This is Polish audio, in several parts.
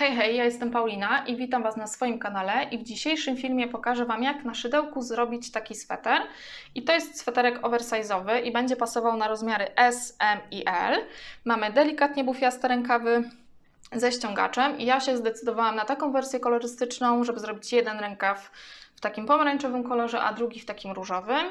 Hej, hej, ja jestem Paulina i witam Was na swoim kanale i w dzisiejszym filmie pokażę Wam jak na szydełku zrobić taki sweter i to jest sweterek oversize'owy i będzie pasował na rozmiary S, M i L. Mamy delikatnie bufiaste rękawy ze ściągaczem i ja się zdecydowałam na taką wersję kolorystyczną, żeby zrobić jeden rękaw w takim pomarańczowym kolorze, a drugi w takim różowym.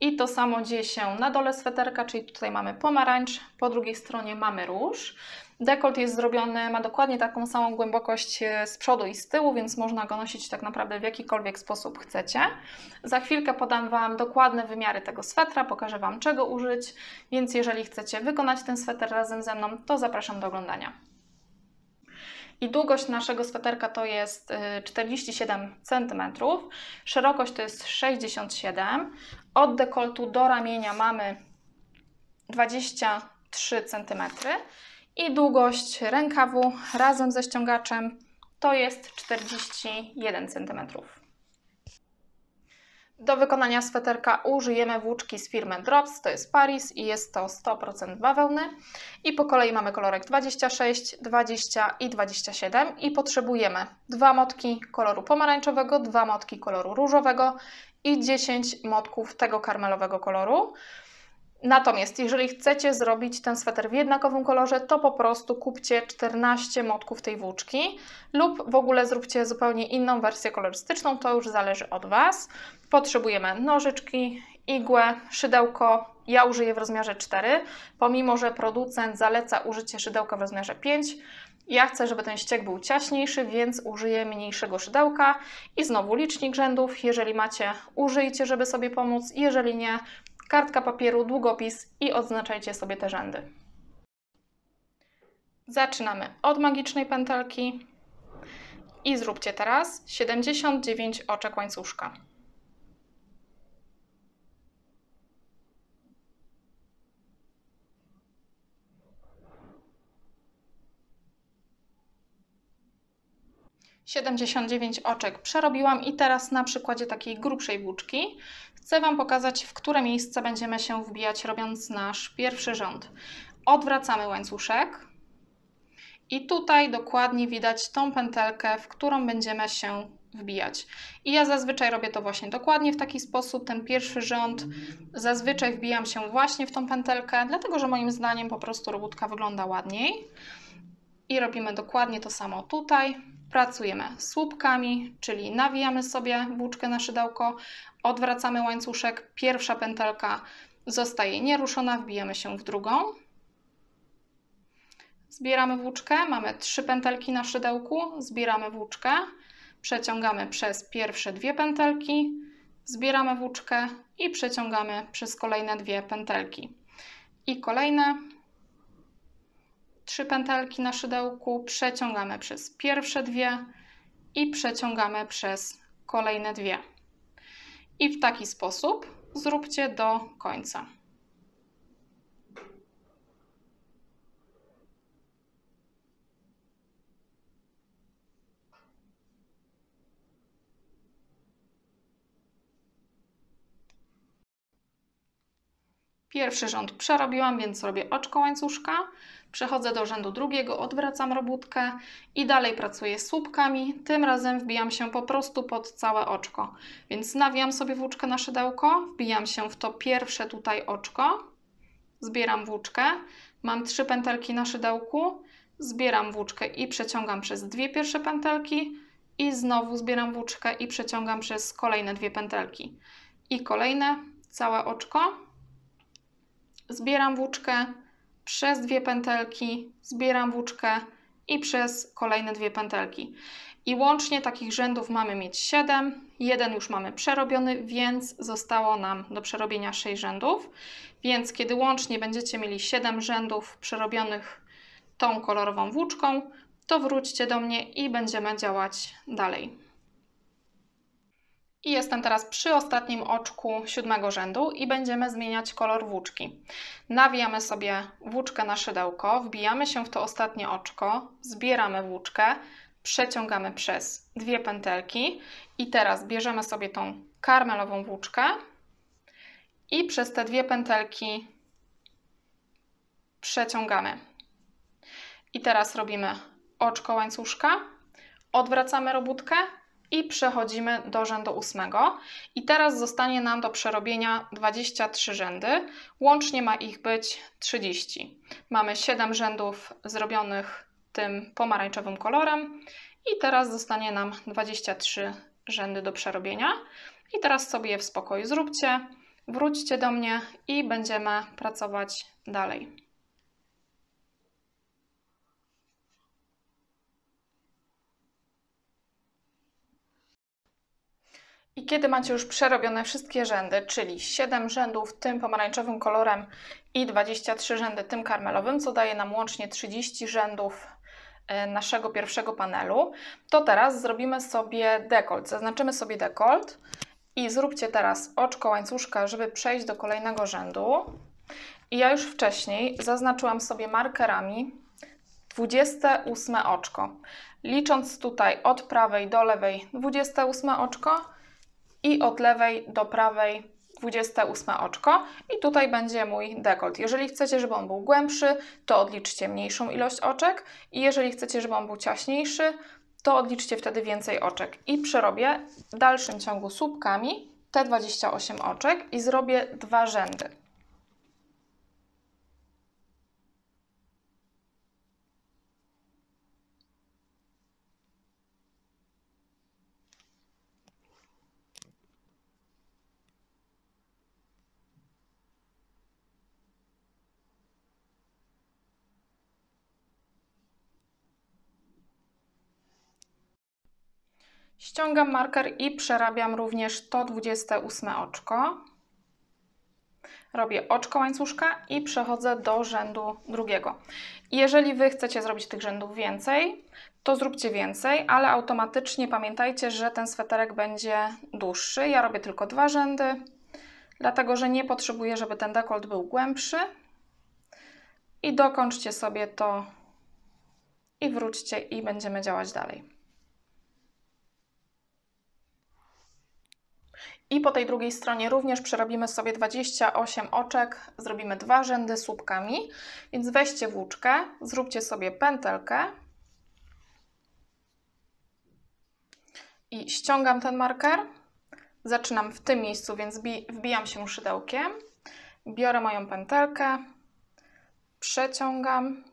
I to samo dzieje się na dole sweterka, czyli tutaj mamy pomarańcz, po drugiej stronie mamy róż. Dekolt jest zrobiony, ma dokładnie taką samą głębokość e, z przodu i z tyłu, więc można go nosić tak naprawdę w jakikolwiek sposób chcecie. Za chwilkę podam Wam dokładne wymiary tego swetra, pokażę Wam czego użyć, więc jeżeli chcecie wykonać ten sweter razem ze mną, to zapraszam do oglądania. I długość naszego sweterka to jest 47 y, cm, szerokość to jest 67 Od dekoltu do ramienia mamy 23 cm i długość rękawu razem ze ściągaczem to jest 41 cm. Do wykonania sweterka użyjemy włóczki z firmy Drops, to jest Paris i jest to 100% bawełny. I po kolei mamy kolorek 26, 20 i 27 i potrzebujemy dwa motki koloru pomarańczowego, dwa motki koloru różowego i 10 motków tego karmelowego koloru. Natomiast jeżeli chcecie zrobić ten sweter w jednakowym kolorze, to po prostu kupcie 14 motków tej włóczki lub w ogóle zróbcie zupełnie inną wersję kolorystyczną, to już zależy od Was. Potrzebujemy nożyczki, igłę, szydełko. Ja użyję w rozmiarze 4, pomimo że producent zaleca użycie szydełka w rozmiarze 5. Ja chcę, żeby ten ściek był ciaśniejszy, więc użyję mniejszego szydełka i znowu licznik rzędów. Jeżeli macie, użyjcie, żeby sobie pomóc. Jeżeli nie, kartka papieru, długopis i odznaczajcie sobie te rzędy. Zaczynamy od magicznej pętelki i zróbcie teraz 79 oczek łańcuszka. Siedemdziesiąt dziewięć oczek przerobiłam i teraz na przykładzie takiej grubszej włóczki Chcę Wam pokazać, w które miejsce będziemy się wbijać, robiąc nasz pierwszy rząd. Odwracamy łańcuszek i tutaj dokładnie widać tą pętelkę, w którą będziemy się wbijać. I ja zazwyczaj robię to właśnie dokładnie w taki sposób, ten pierwszy rząd, zazwyczaj wbijam się właśnie w tą pętelkę, dlatego że moim zdaniem po prostu robótka wygląda ładniej. I robimy dokładnie to samo tutaj. Pracujemy słupkami, czyli nawijamy sobie włóczkę na szydełko, odwracamy łańcuszek, pierwsza pętelka zostaje nieruszona, wbijamy się w drugą. Zbieramy włóczkę, mamy trzy pętelki na szydełku, zbieramy włóczkę, przeciągamy przez pierwsze dwie pętelki, zbieramy włóczkę i przeciągamy przez kolejne dwie pętelki. I kolejne trzy pętelki na szydełku, przeciągamy przez pierwsze dwie i przeciągamy przez kolejne dwie. I w taki sposób zróbcie do końca. Pierwszy rząd przerobiłam, więc robię oczko łańcuszka. Przechodzę do rzędu drugiego, odwracam robótkę i dalej pracuję słupkami. Tym razem wbijam się po prostu pod całe oczko. Więc nawijam sobie włóczkę na szydełko, wbijam się w to pierwsze tutaj oczko, zbieram włóczkę, mam trzy pętelki na szydełku, zbieram włóczkę i przeciągam przez dwie pierwsze pętelki i znowu zbieram włóczkę i przeciągam przez kolejne dwie pętelki. I kolejne, całe oczko, zbieram włóczkę, przez dwie pętelki, zbieram włóczkę i przez kolejne dwie pętelki. I łącznie takich rzędów mamy mieć 7. Jeden już mamy przerobiony, więc zostało nam do przerobienia 6 rzędów. Więc kiedy łącznie będziecie mieli 7 rzędów przerobionych tą kolorową włóczką, to wróćcie do mnie i będziemy działać dalej. I jestem teraz przy ostatnim oczku siódmego rzędu i będziemy zmieniać kolor włóczki. Nawijamy sobie włóczkę na szydełko, wbijamy się w to ostatnie oczko, zbieramy włóczkę, przeciągamy przez dwie pętelki i teraz bierzemy sobie tą karmelową włóczkę i przez te dwie pętelki przeciągamy. I teraz robimy oczko łańcuszka, odwracamy robótkę i przechodzimy do rzędu ósmego. I teraz zostanie nam do przerobienia 23 rzędy. Łącznie ma ich być 30. Mamy 7 rzędów zrobionych tym pomarańczowym kolorem i teraz zostanie nam 23 rzędy do przerobienia. I teraz sobie je w spokoju zróbcie, wróćcie do mnie i będziemy pracować dalej. I kiedy macie już przerobione wszystkie rzędy, czyli 7 rzędów tym pomarańczowym kolorem i 23 rzędy tym karmelowym, co daje nam łącznie 30 rzędów e, naszego pierwszego panelu, to teraz zrobimy sobie dekolt. Zaznaczymy sobie dekolt i zróbcie teraz oczko łańcuszka, żeby przejść do kolejnego rzędu. I ja już wcześniej zaznaczyłam sobie markerami 28 oczko. Licząc tutaj od prawej do lewej 28 oczko, i od lewej do prawej 28 oczko i tutaj będzie mój dekolt. Jeżeli chcecie, żeby on był głębszy, to odliczcie mniejszą ilość oczek i jeżeli chcecie, żeby on był ciaśniejszy, to odliczcie wtedy więcej oczek. I przerobię w dalszym ciągu słupkami te 28 oczek i zrobię dwa rzędy. Ściągam marker i przerabiam również to 28 oczko. Robię oczko łańcuszka i przechodzę do rzędu drugiego. Jeżeli Wy chcecie zrobić tych rzędów więcej, to zróbcie więcej, ale automatycznie pamiętajcie, że ten sweterek będzie dłuższy. Ja robię tylko dwa rzędy, dlatego że nie potrzebuję, żeby ten dekolt był głębszy. I dokończcie sobie to i wróćcie i będziemy działać dalej. I po tej drugiej stronie również przerobimy sobie 28 oczek, zrobimy dwa rzędy słupkami, więc weźcie włóczkę, zróbcie sobie pętelkę. I ściągam ten marker. Zaczynam w tym miejscu, więc wbijam się szydełkiem, biorę moją pętelkę, przeciągam,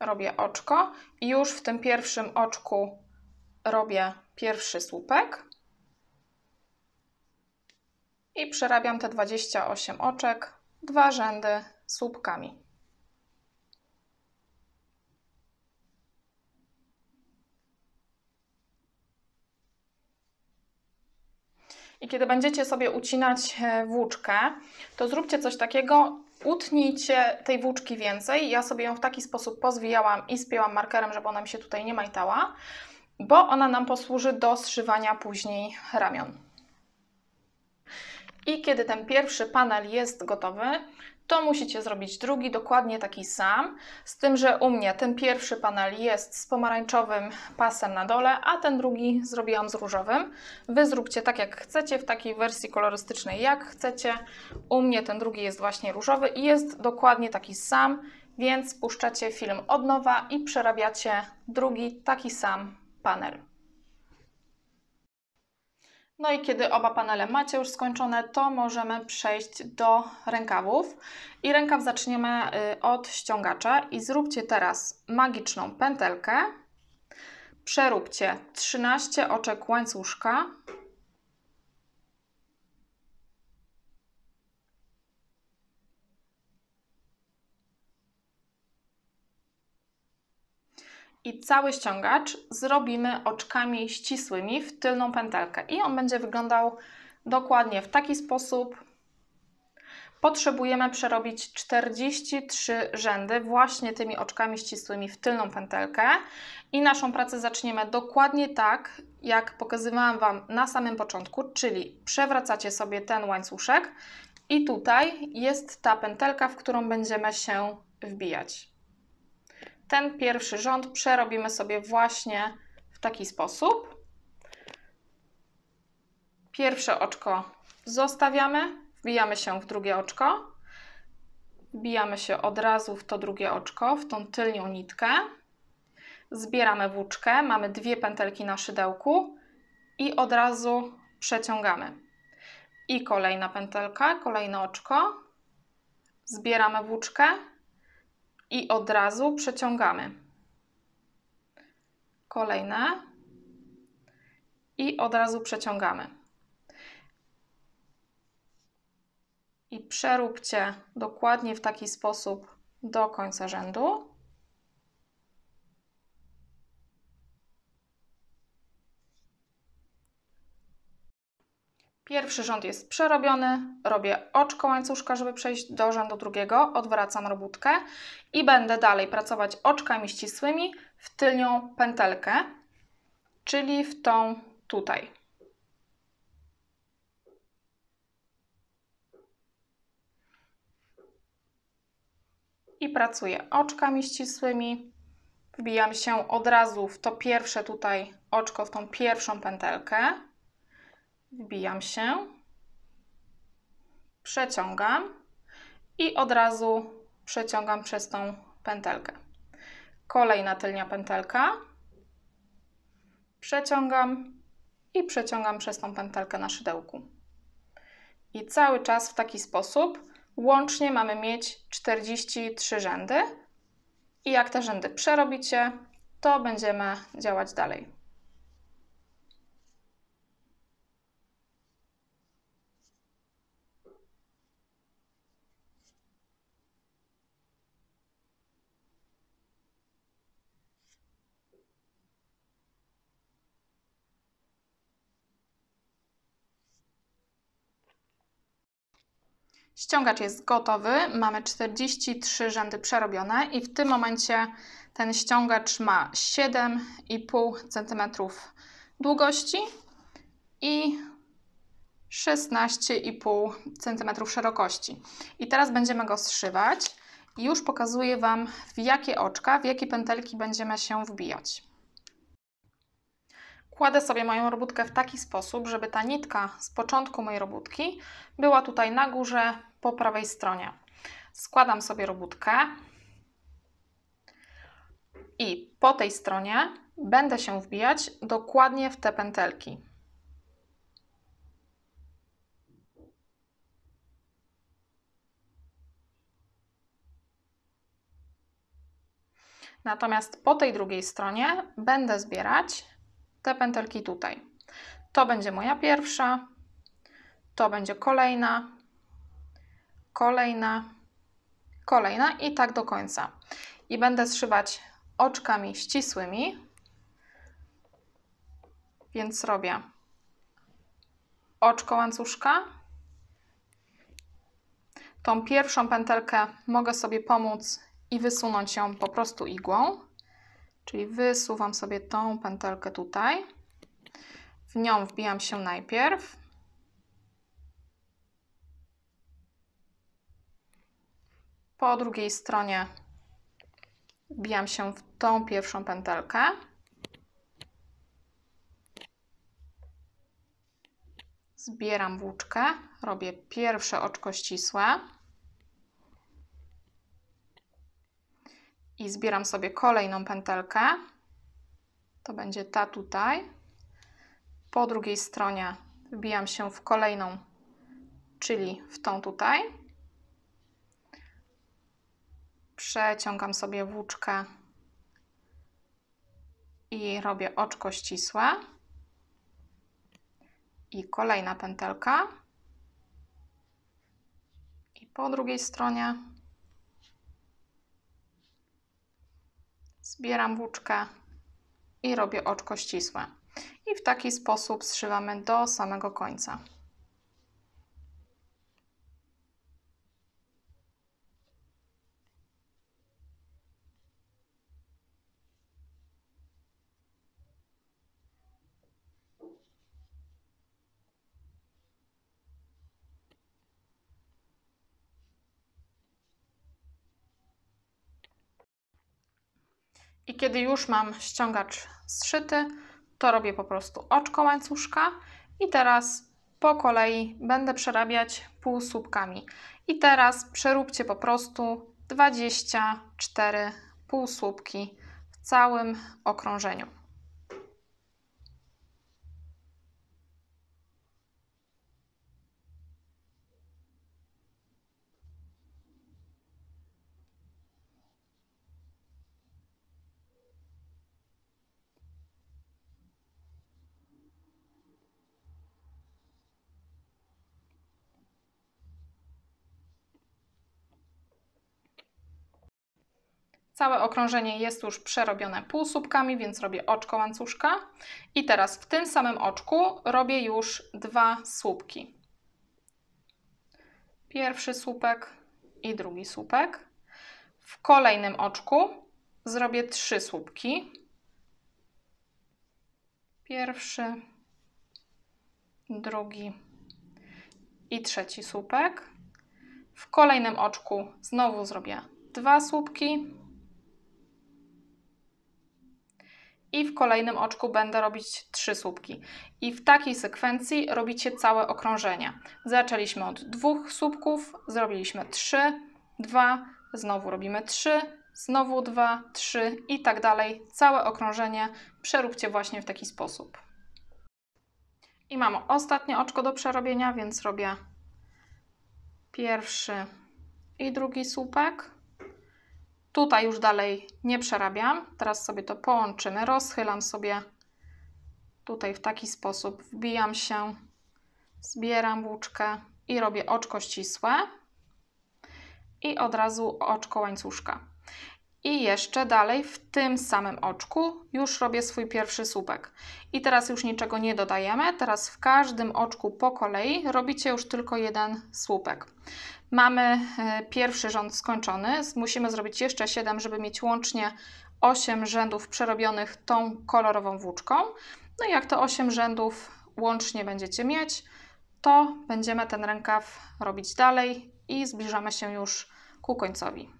robię oczko i już w tym pierwszym oczku robię pierwszy słupek i przerabiam te 28 oczek, dwa rzędy słupkami. I kiedy będziecie sobie ucinać e, włóczkę, to zróbcie coś takiego, utnijcie tej włóczki więcej. Ja sobie ją w taki sposób pozwijałam i spięłam markerem, żeby ona mi się tutaj nie majtała, bo ona nam posłuży do zszywania później ramion. I kiedy ten pierwszy panel jest gotowy, to musicie zrobić drugi, dokładnie taki sam, z tym, że u mnie ten pierwszy panel jest z pomarańczowym pasem na dole, a ten drugi zrobiłam z różowym. Wy zróbcie tak jak chcecie, w takiej wersji kolorystycznej jak chcecie. U mnie ten drugi jest właśnie różowy i jest dokładnie taki sam, więc puszczacie film od nowa i przerabiacie drugi taki sam panel. No i kiedy oba panele macie już skończone, to możemy przejść do rękawów. I rękaw zaczniemy y, od ściągacza i zróbcie teraz magiczną pętelkę. Przeróbcie 13 oczek łańcuszka i cały ściągacz zrobimy oczkami ścisłymi w tylną pętelkę i on będzie wyglądał dokładnie w taki sposób. Potrzebujemy przerobić 43 rzędy właśnie tymi oczkami ścisłymi w tylną pętelkę i naszą pracę zaczniemy dokładnie tak, jak pokazywałam Wam na samym początku, czyli przewracacie sobie ten łańcuszek i tutaj jest ta pętelka, w którą będziemy się wbijać. Ten pierwszy rząd przerobimy sobie właśnie w taki sposób. Pierwsze oczko zostawiamy, wbijamy się w drugie oczko, wbijamy się od razu w to drugie oczko, w tą tylnią nitkę. Zbieramy włóczkę, mamy dwie pętelki na szydełku i od razu przeciągamy. I kolejna pętelka, kolejne oczko. Zbieramy włóczkę i od razu przeciągamy. Kolejne i od razu przeciągamy. I przeróbcie dokładnie w taki sposób do końca rzędu. Pierwszy rząd jest przerobiony, robię oczko łańcuszka, żeby przejść do rzędu drugiego, odwracam robótkę i będę dalej pracować oczkami ścisłymi w tylnią pętelkę, czyli w tą tutaj. I pracuję oczkami ścisłymi, wbijam się od razu w to pierwsze tutaj oczko, w tą pierwszą pętelkę wbijam się, przeciągam i od razu przeciągam przez tą pętelkę. Kolejna tylnia pętelka, przeciągam i przeciągam przez tą pętelkę na szydełku. I cały czas w taki sposób łącznie mamy mieć 43 rzędy. I jak te rzędy przerobicie, to będziemy działać dalej. Ściągacz jest gotowy, mamy 43 rzędy przerobione i w tym momencie ten ściągacz ma 7,5 cm długości i 16,5 cm szerokości. I teraz będziemy go zszywać i już pokazuję Wam w jakie oczka, w jakie pętelki będziemy się wbijać. Kładę sobie moją robótkę w taki sposób, żeby ta nitka z początku mojej robótki była tutaj na górze po prawej stronie. Składam sobie robótkę i po tej stronie będę się wbijać dokładnie w te pętelki. Natomiast po tej drugiej stronie będę zbierać te pętelki tutaj. To będzie moja pierwsza, to będzie kolejna, kolejna, kolejna i tak do końca. I będę zszywać oczkami ścisłymi, więc robię oczko łańcuszka. Tą pierwszą pętelkę mogę sobie pomóc i wysunąć ją po prostu igłą. Czyli wysuwam sobie tą pętelkę tutaj. W nią wbijam się najpierw. Po drugiej stronie wbijam się w tą pierwszą pętelkę. Zbieram włóczkę, robię pierwsze oczko ścisłe. i zbieram sobie kolejną pętelkę. To będzie ta tutaj. Po drugiej stronie wbijam się w kolejną, czyli w tą tutaj. Przeciągam sobie włóczkę i robię oczko ścisłe. I kolejna pętelka. I po drugiej stronie zbieram włóczkę i robię oczko ścisłe. I w taki sposób zszywamy do samego końca. I kiedy już mam ściągacz zszyty, to robię po prostu oczko łańcuszka i teraz po kolei będę przerabiać półsłupkami. I teraz przeróbcie po prostu 24 półsłupki w całym okrążeniu. Całe okrążenie jest już przerobione półsłupkami, więc robię oczko łańcuszka. I teraz w tym samym oczku robię już dwa słupki. Pierwszy słupek i drugi słupek. W kolejnym oczku zrobię trzy słupki. Pierwszy, drugi i trzeci słupek. W kolejnym oczku znowu zrobię dwa słupki i w kolejnym oczku będę robić trzy słupki. I w takiej sekwencji robicie całe okrążenie. Zaczęliśmy od dwóch słupków, zrobiliśmy trzy, dwa, znowu robimy trzy, znowu dwa, trzy i tak dalej. Całe okrążenie przeróbcie właśnie w taki sposób. I mam ostatnie oczko do przerobienia, więc robię pierwszy i drugi słupek. Tutaj już dalej nie przerabiam. Teraz sobie to połączymy. Rozchylam sobie tutaj w taki sposób. Wbijam się, zbieram włóczkę i robię oczko ścisłe. I od razu oczko łańcuszka. I jeszcze dalej w tym samym oczku już robię swój pierwszy słupek. I teraz już niczego nie dodajemy. Teraz w każdym oczku po kolei robicie już tylko jeden słupek. Mamy e, pierwszy rząd skończony. Musimy zrobić jeszcze 7, żeby mieć łącznie 8 rzędów przerobionych tą kolorową włóczką. No i jak to 8 rzędów łącznie będziecie mieć, to będziemy ten rękaw robić dalej i zbliżamy się już ku końcowi.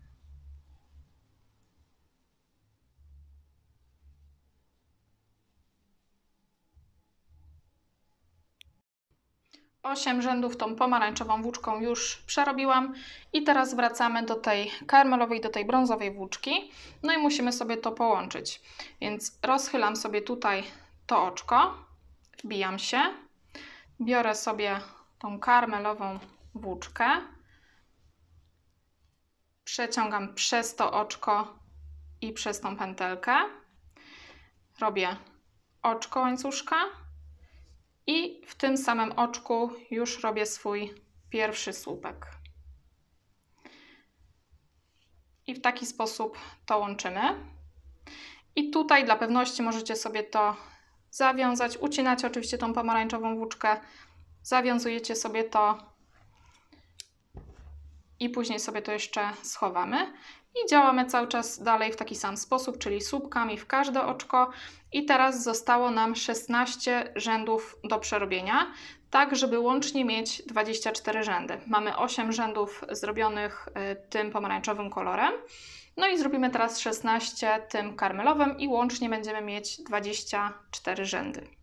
8 rzędów tą pomarańczową włóczką już przerobiłam i teraz wracamy do tej karmelowej, do tej brązowej włóczki. No i musimy sobie to połączyć. Więc rozchylam sobie tutaj to oczko, wbijam się, biorę sobie tą karmelową włóczkę, przeciągam przez to oczko i przez tą pętelkę, robię oczko łańcuszka, i w tym samym oczku już robię swój pierwszy słupek. I w taki sposób to łączymy. I tutaj dla pewności możecie sobie to zawiązać. Ucinacie oczywiście tą pomarańczową włóczkę, zawiązujecie sobie to i później sobie to jeszcze schowamy. I działamy cały czas dalej w taki sam sposób, czyli słupkami w każde oczko. I teraz zostało nam 16 rzędów do przerobienia, tak żeby łącznie mieć 24 rzędy. Mamy 8 rzędów zrobionych y, tym pomarańczowym kolorem. No i zrobimy teraz 16 tym karmelowym i łącznie będziemy mieć 24 rzędy.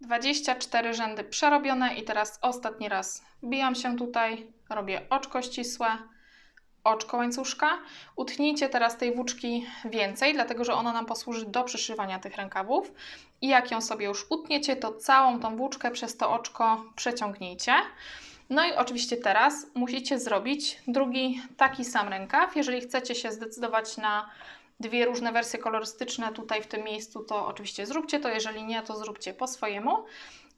24 rzędy przerobione i teraz ostatni raz wbijam się tutaj, robię oczko ścisłe, oczko łańcuszka. Utnijcie teraz tej włóczki więcej, dlatego że ona nam posłuży do przyszywania tych rękawów. I jak ją sobie już utniecie, to całą tą włóczkę przez to oczko przeciągnijcie. No i oczywiście teraz musicie zrobić drugi taki sam rękaw. Jeżeli chcecie się zdecydować na dwie różne wersje kolorystyczne tutaj w tym miejscu, to oczywiście zróbcie to, jeżeli nie, to zróbcie po swojemu.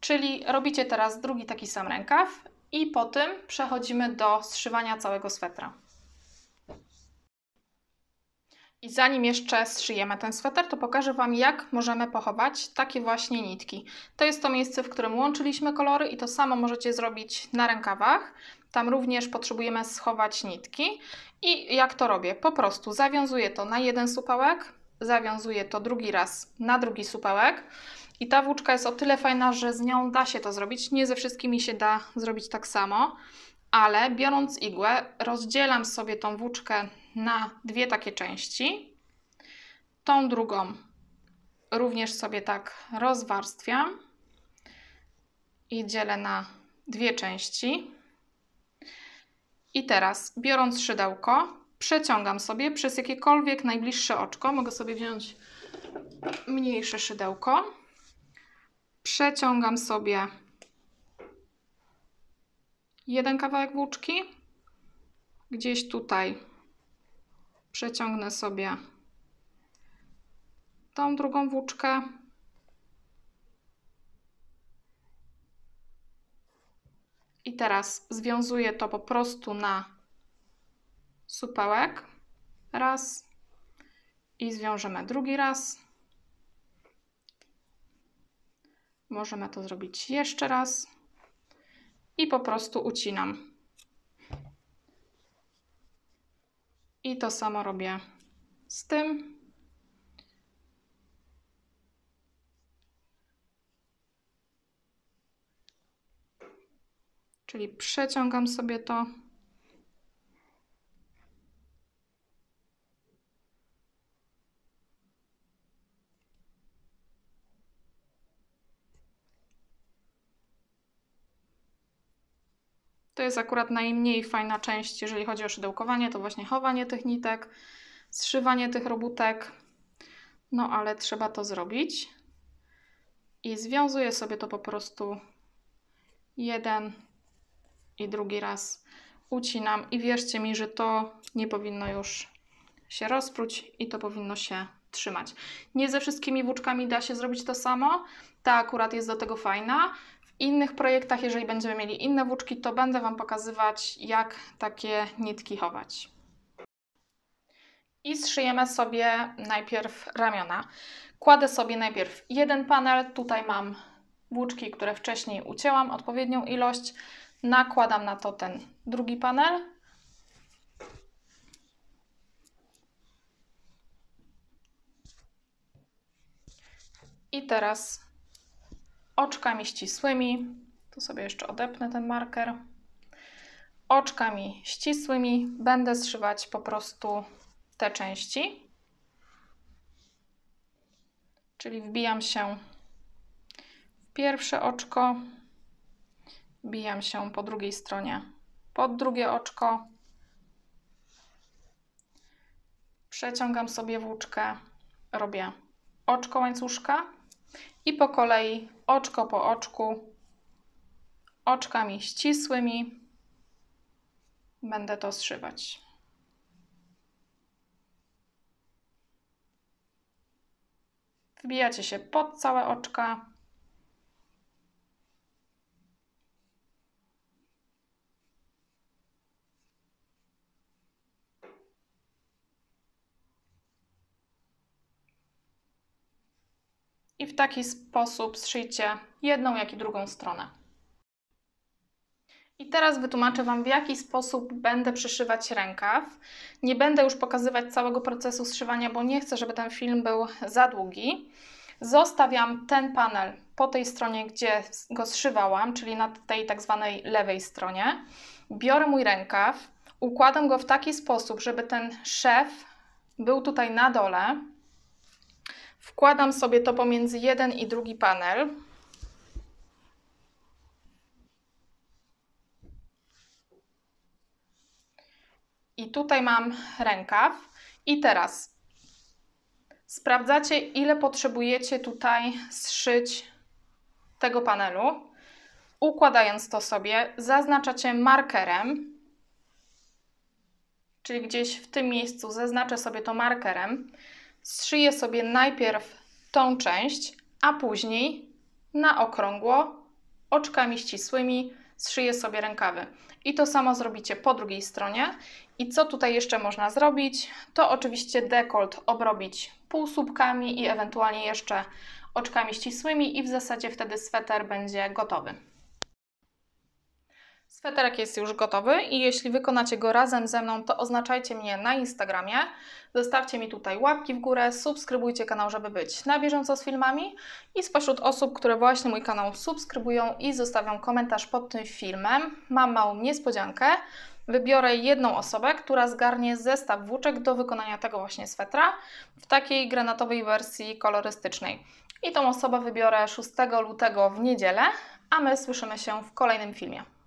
Czyli robicie teraz drugi taki sam rękaw i po tym przechodzimy do zszywania całego swetra. I zanim jeszcze zszyjemy ten sweter, to pokażę Wam, jak możemy pochować takie właśnie nitki. To jest to miejsce, w którym łączyliśmy kolory i to samo możecie zrobić na rękawach. Tam również potrzebujemy schować nitki. I jak to robię? Po prostu zawiązuję to na jeden supełek, zawiązuję to drugi raz na drugi supełek. I ta włóczka jest o tyle fajna, że z nią da się to zrobić. Nie ze wszystkimi się da zrobić tak samo, ale biorąc igłę, rozdzielam sobie tą włóczkę na dwie takie części. Tą drugą również sobie tak rozwarstwiam i dzielę na dwie części. I teraz, biorąc szydełko, przeciągam sobie przez jakiekolwiek najbliższe oczko. Mogę sobie wziąć mniejsze szydełko. Przeciągam sobie jeden kawałek włóczki. Gdzieś tutaj przeciągnę sobie tą drugą włóczkę. Teraz związuję to po prostu na supełek. Raz. I zwiążemy drugi raz. Możemy to zrobić jeszcze raz. I po prostu ucinam. I to samo robię z tym. Czyli przeciągam sobie to. To jest akurat najmniej fajna część, jeżeli chodzi o szydełkowanie, to właśnie chowanie tych nitek, zszywanie tych robótek. No ale trzeba to zrobić. I związuję sobie to po prostu jeden i drugi raz ucinam i wierzcie mi, że to nie powinno już się rozpróć i to powinno się trzymać. Nie ze wszystkimi włóczkami da się zrobić to samo. Ta akurat jest do tego fajna. W innych projektach, jeżeli będziemy mieli inne włóczki, to będę Wam pokazywać, jak takie nitki chować. I zszyjemy sobie najpierw ramiona. Kładę sobie najpierw jeden panel. Tutaj mam włóczki, które wcześniej ucięłam, odpowiednią ilość. Nakładam na to ten drugi panel. I teraz oczkami ścisłymi, tu sobie jeszcze odepnę ten marker, oczkami ścisłymi będę zszywać po prostu te części. Czyli wbijam się w pierwsze oczko, Bijam się po drugiej stronie. Pod drugie oczko. Przeciągam sobie włóczkę, robię oczko łańcuszka i po kolei oczko po oczku, oczkami ścisłymi. Będę to zszywać. Wbijacie się pod całe oczka, i w taki sposób zszyjcie jedną, jak i drugą stronę. I teraz wytłumaczę Wam, w jaki sposób będę przyszywać rękaw. Nie będę już pokazywać całego procesu zszywania, bo nie chcę, żeby ten film był za długi. Zostawiam ten panel po tej stronie, gdzie go zszywałam, czyli na tej tak zwanej lewej stronie. Biorę mój rękaw, układam go w taki sposób, żeby ten szef był tutaj na dole, Wkładam sobie to pomiędzy jeden i drugi panel. I tutaj mam rękaw. I teraz sprawdzacie, ile potrzebujecie tutaj zszyć tego panelu. Układając to sobie, zaznaczacie markerem, czyli gdzieś w tym miejscu zaznaczę sobie to markerem zszyję sobie najpierw tą część, a później na okrągło oczkami ścisłymi zszyję sobie rękawy. I to samo zrobicie po drugiej stronie. I co tutaj jeszcze można zrobić? To oczywiście dekolt obrobić półsłupkami i ewentualnie jeszcze oczkami ścisłymi i w zasadzie wtedy sweter będzie gotowy. Sweterek jest już gotowy i jeśli wykonacie go razem ze mną, to oznaczajcie mnie na Instagramie. Zostawcie mi tutaj łapki w górę, subskrybujcie kanał, żeby być na bieżąco z filmami. I spośród osób, które właśnie mój kanał subskrybują i zostawią komentarz pod tym filmem, mam małą niespodziankę. wybiorę jedną osobę, która zgarnie zestaw włóczek do wykonania tego właśnie swetra w takiej granatowej wersji kolorystycznej. I tą osobę wybiorę 6 lutego w niedzielę, a my słyszymy się w kolejnym filmie.